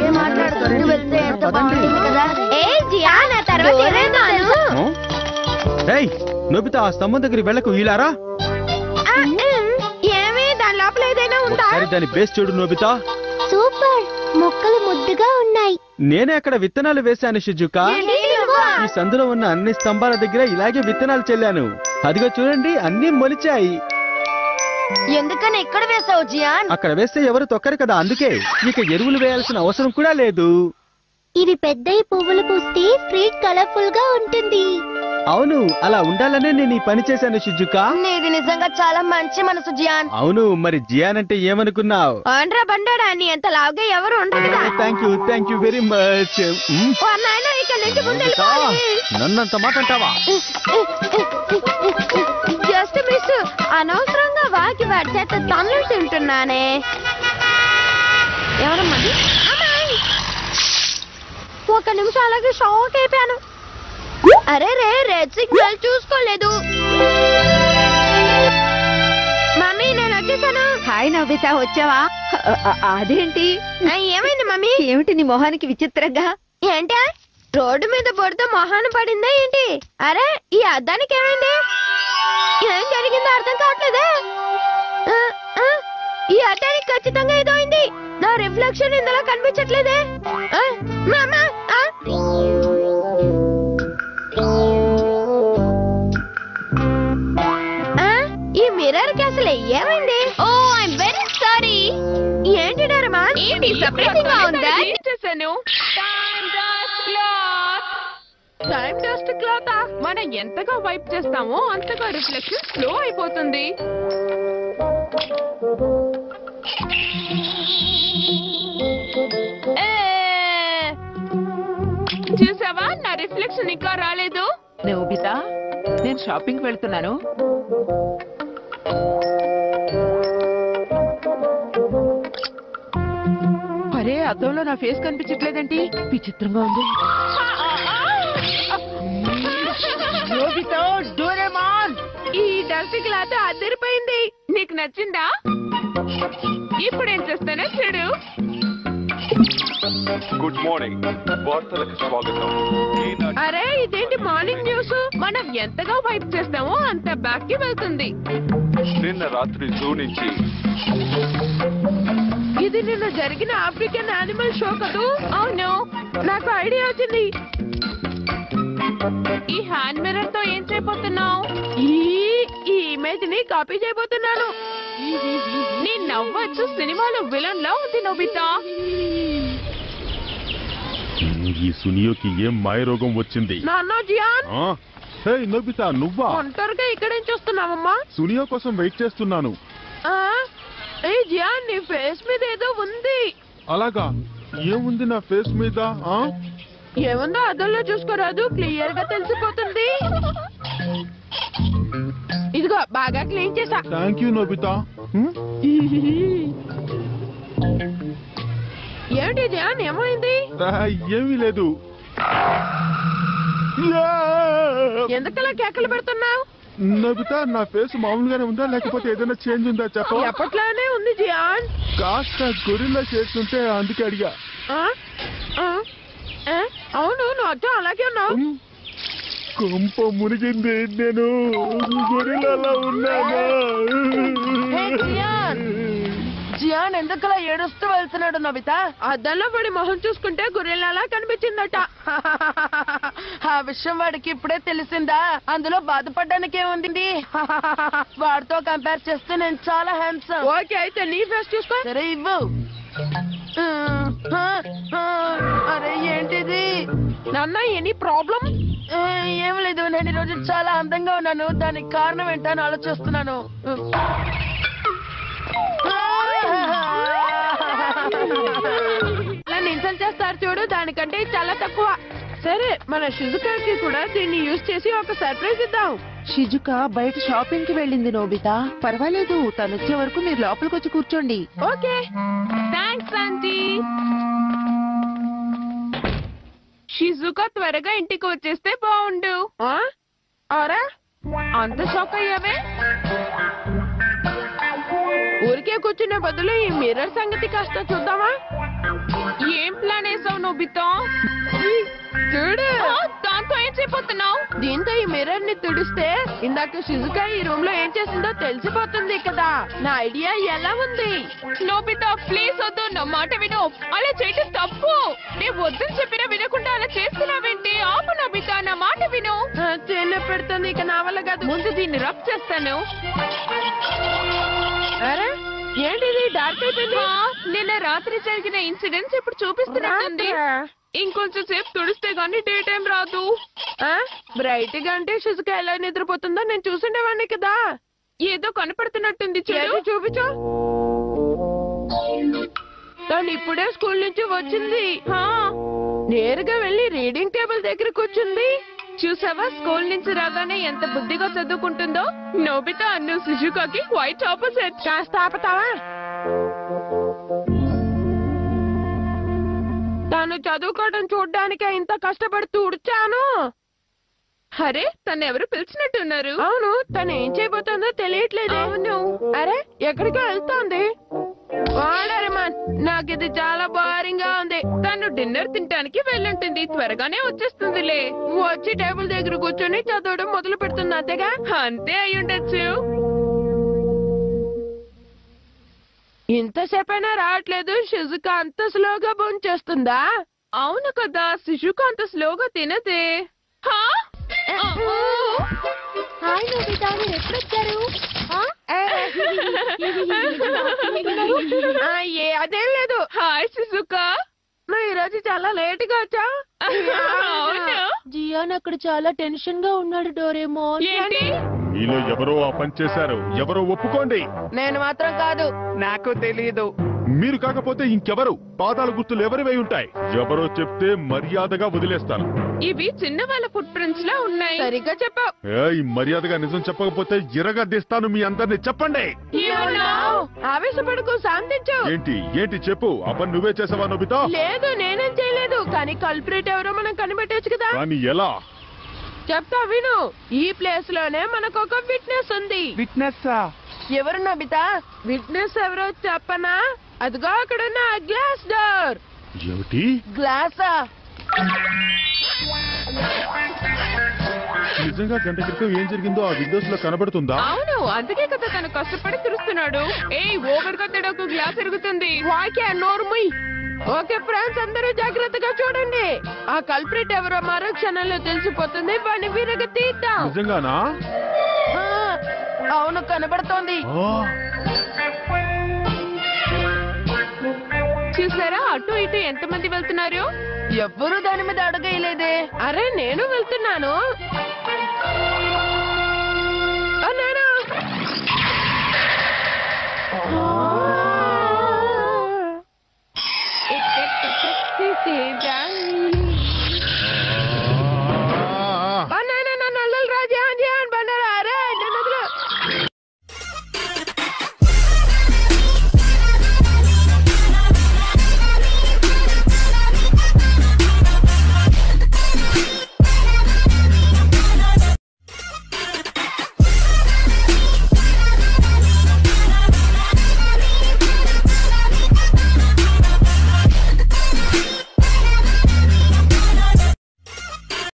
ఇలాగే మాట్లాడుకుంటూ వెళ్తే ఎంత. బాగుంటుంది కదా? ఏ జియా నా తర్వాత దూరం ఏమేమాను? తెలుసా? ఏయ్ నొబిత ఆ స్తంభం దగ్గరికి వెళ్ళకు ఇలారా ఆ, ఉమ్, ఏమి దాని లోపల ఏదైనా ఉందా? ఒకసారి దాని బేస్ చూడు నొబిత. సూపర్ మొక్కలు ముద్దుగా ఉన్నాయి. నేనే అక్కడ విత్తనాలు వేశాను షిజుక. ఈ సందులో ఉన్న అన్ని స్తంభాల దగ్గర ఇలాగే విత్తనాలు చెల్లాను. అదిగో చూడండి అన్ని మొలిచాయి. ఎందుకని ఎక్కడ వేసావు జియాన్? అక్కడ వేస్తే ఎవరు తొక్కరు కదా అందుకే. ఇక ఎరువులు వేయాల్సిన అవసరం కూడా లేదు. ఇవి పెద్ద పువ్వులు పూస్తే స్ట్రీట్ కలర్ఫుల్గా ఉంటుంది. అవును అలా ఉండాలనే నేను ఈ పని చేశాను షిజుక. నీది నిజంగా చాలా మంచి మనసు జియాన్. అవును మరి జియాన్ అంటే ఏమనుకున్నావు? ఆండ్రా బండాడా నీ ఎంత లావుగా ఎవరు ఉండరు కదా. Thank you thank you very much ఓ నాయనా ఇక నుంచి ముందెళ్ళిపోవాలి నన్నంత మాట అంటావా? జస్ట్ మిస్ అనవసరంగా వాకి వాడి చేత తన్నులు తింటున్నానే. ఎవరమ్మది ఒక నిమిషం అలాగే షాక్ అయిపోయాను. అరే రే రెడ్ సిగ్నల్ చూసుకోలేదు. మమ్మీ నేను వచ్చేసాను. హాయ్ నవ్విత వచ్చావా? అదేంటి? ఏమైంది మమ్మీ? ఏమిటి నీ మొహానికి విచిత్రంగా? ఏంటి? రోడ్డు మీద బుడత మొహాన పడిందా ఏంటి? అరే ఈ అద్దానికి ఏమైంది? ఏం జరిగిందో అర్థం కావట్లేదే. ఈ అద్దానికి ఖచ్చితంగా ఏదో అయింది నా రిఫ్లెక్షన్ ఇందులో కనిపించట్లేదే. ఈ మిర్రర్కి అసలు ఏమైంది? ఓ ఐఎమ్ వెరీ సారీ ఏంటి డరమా ఏంటి సర్ప్రైజింగ్గా ఉందా? చేశాను? టైం డస్ట్ క్లాత్ మనం ఎంతగా వైప్ చేస్తామో అంతగా రిఫ్లెక్షన్ స్లో అయిపోతుంది! చూసావా? నా రిఫ్లెక్షన్ ఇంకా రాలేదు. నోబిత నేను షాపింగ్ వెళ్తున్నాను. అరే అద్దంలో నా ఫేస్ కనిపించట్లేదేంటి విచిత్రంగా ఉంది. ఈ డస్ట్ క్లాత్ అదిరిపోయింది నీకు నచ్చిందా? ఇప్పుడు ఏం చేస్తానో చూడు. గుడ్ మార్నింగ్ వార్తలకు స్వాగతం. ఈనాటి అరే ఇదేంటి మార్నింగ్ న్యూస్? మనం ఎంతగా వైప్ చేస్తామో అంత బ్యాక్కి వెళ్తుంది. నిన్న రాత్రి జూ నుంచి ఇది నిన్న జరిగిన ఆఫ్రికన్ యానిమల్ షో కదూ? అవును నాకు ఐడియా వచ్చింది. ఈ హ్యాండ్ మిర్రర్తో ఏం చేయబోతున్నావు? ఈ ఇమేజ్ని కాపీ చేయబోతున్నాను. నీ నవ్వచ్చు సినిమాలో విలన్ లా ఉంది నోబితా. ఈ సునియోకి ఏం మాయరోగం వచ్చింది? నాన్న జియాన్. ఆ? హే నోబితా నువ్వా? ఒంటరిగా ఇక్కడేం చూస్తున్నావమ్మా. సునియో కోసం వెయిట్ చేస్తున్నాను. ఆ? ఏ జియాన్ నీ ఫేస్ మీద ఏదో ఉంది. అలాగా? ఏముంది నా ఫేస్ మీద ఆ? ఏముందో అద్దంలో చూసుకోరాదు క్లియర్గా తెలిసిపోతుంది. ఇదిగో బాగా క్లీన్ చేసా. Thank you Nobita? ఏంటి జాన్ ఏమైంది? ఏమీ లేదు! ఎందుకలా కేకలు పెడుతున్నావు? నోబితా నా ఫేస్ మామూలుగానే ఉందా? లేకపోతే ఏదైనా చేంజ్ ఉందా? చెప్ప. ఎప్పట్లానే ఉంది జియాన్. కాస్త గొరిల్లా చేస్తుంటే అందుకే అడిగా? అవును నువ్వు అచ్చం అలాగే ఉన్నావు? కొంప మునిగింది. నేను గొరిల్లాలా ఉన్నానా? హే, జియాన్. జియాన్ ఎందుకలా ఏడుస్తూ వెళ్తున్నాడు నబిత? అద్దంలో పడి మొహం చూసుకుంటే గొర్రెలలా కనిపించిందట. ఆ విషయం వాడికి ఇప్పుడే తెలిసిందా? అందులో బాధపడడానికి ఏముంది? వాడితో కంపేర్ చేస్తే నేను చాలా హ్యాండ్సమ్ ఓకే అయితే నీ ఫేస్ చూసుకో. సరే ఇవ్వు. అరే ఏంటిది? నాన్న ఎనీ ప్రాబ్లం ఏం లేదు నేను ఈరోజు చాలా అందంగా ఉన్నాను. దానికి కారణం ఏంటని ఆలోచిస్తున్నాను. నన్ను ఇన్సల్ట్ చేస్తారు చూడు దానికంటే చాలా తక్కువ. సరే మన షిజుకాకి కూడా దీన్ని యూజ్ చేసి ఒక సర్ప్రైజ్ ఇద్దాం. షిజుక బయట షాపింగ్కి వెళ్ళింది నోబిత. పర్వాలేదు తను వచ్చే వరకు మీరు లోపలికి వచ్చి కూర్చోండి. ఓకే. Thanks aunty. షిజుకా త్వరగా ఇంటికి వచ్చేస్తే బాగుండు? ఆరా? అంత షాక్ అయ్యావే? ఊరికే కూర్చునే బదులు ఈ మిర్రర్ సంగతి కాస్త చూద్దామా? ఏం ప్లాన్ వేసావు నోబితా చూడు. ఆ, దాంతో ఈ మిర్రర్ని తుడిస్తే ఇందాక షిజుకా ఈ రూమ్లో ఏం చేసిందో తెలిసిపోతుంది కదా. నా ఐడియా ఎలా ఉంది? నోబితా ప్లీజ్ వద్దు. నా మాట విను. అలా చేయటం తప్పు. నేను వద్దని చెప్పినా వినకుండా అలా చేస్తున్నావేంటి? ఆపు నోబితా నా మాట విను. చిన్న పెడుతుంది ఇక నా వల్ల కాదు. ముందు దీన్ని రబ్ చేస్తాను. అరే ఏంటిది? డార్క్ అయిపోయింది? నిన్న రాత్రి జరిగిన ఇన్సిడెంట్స్ ఇప్పుడు చూపిస్తున్నట్టుంది. ఇంకొంచెం సేపు తుడిస్తే గానీ డే టైం రాదు. బ్రైట్గా అంటే షిజుకా ఎలా నిద్రపోతుందో నేను చూసుండేవాడిని కదా. ఏదో కనపడుతున్నట్టుంది చూడు. చూపించు? తను ఇప్పుడే స్కూల్ నుంచి వచ్చింది. నేరుగా వెళ్ళి రీడింగ్ టేబుల్ దగ్గర కూర్చుంది. చూసావా? స్కూల్ నుంచి రాగానే ఎంత బుద్ధిగా చదువుకుంటుందో. నోబితా అన్ను సుజుకాకి క్వైట్ ఆపోజిట్ కాస్త ఆపుతావా? తను చదువుకోవడం చూడ్డానికి ఇంత కష్టపడి తుడిచాను అరే తను ఎవరు పిలిచినట్టున్నారు? అవును తను ఏం చేయబోతుందో తెలియట్లేదు. అవును. అరే ఎక్కడికో వెళ్తోంది? వాడరమాన్ నాకు ఇది చాలా బోరింగ్గా ఉంది. తను డిన్నర్ తినడానికి వెళ్ళుంటుంది. త్వరగానే వచ్చేస్తుందిలే. వచ్చి టేబుల్ దగ్గర కూర్చొని చదవడం మొదలు పెడుతుంది అంతేగా? అంతే అయ్యుండొచ్చు. ఇంతసేపైనా రావట్లేదు. షిజుకా అంత స్లోగా చేస్తుందా అవును కదా శిశుకు అంత స్లోగా తినదే. హాయ్ నోబితా మీరు ఎప్పుడొచ్చారు? ఆ? ఏ అదేం లేదు. హాయ్ శిశుకా నువ్వు ఈ రోజు చాలా లేట్గా వచ్చా జియాన్ అక్కడ చాలా టెన్షన్గా ఉన్నాడు డోరేమో ఏంటి? మీలో ఎవరో ఆ పని చేశారు. ఎవరో ఒప్పుకోండి. నేను మాత్రం కాదు నాకు తెలియదు మీరు కాకపోతే ఇంకెవరు? పాదాల గుర్తులు ఎవరివై ఉంటాయి? ఎవరో చెప్తే మర్యాదగా వదిలేస్తాను. ఇవి చిన్న వాళ్ళ ఫుట్ ప్రింట్స్ లా ఉన్నాయి. సరిగ్గా చెప్పావు. ఏయ్ మర్యాదగా నిజం చెప్పకపోతే ఇరగదీస్తాను మీ అందరిని. చెప్పండి? ఆవేశపడకు శాంతించు. ఏంటి ఏంటి చెప్పు? పని నువ్వే చేసావా నోబితా? లేదు నేనేం చేయలేదు. కానీ కల్పరేట్ ఎవరో మనం కనిపెట్టొచ్చు కదా. కానీ ఎలా? చెప్తా విను ఈ ప్లేస్లోనే మనకు ఒక విట్నెస్ ఉంది. విట్నెస్ ఎవరు నబితా? విట్నెస్ ఎవరో చెప్పనా? అదిగో అక్కడ ఉన్న గ్లాస్ డోర్ ఏమిటి గ్లాసా నిజంగా గంట క్రితం ఏం జరిగిందో ఆ విండోస్లో కనబడుతుందా? అవును అందుకే కదా తను కష్టపడి తిరుస్తున్నాడు ఏయ్ ఓవర్గా ఒక గ్లాస్ ఎరుగుతుంది వాకే నోర్ముయ్ ఓకే ఫ్రెండ్స్ అందరూ జాగ్రత్తగా చూడండి. ఆ కల్ప్రిట్ ఎవరో మరో క్షణంలో తెలిసిపోతుంది. వాడిని వీరగ తీద్దాం. నిజంగానా? ఆ, అవును కనబడుతోంది. చూసారా అటు ఇటు ఎంత మంది వెళ్తున్నారు? ఎవ్వరూ దాని మీద అడగలేదే అరే నేను వెళ్తున్నాను. Here.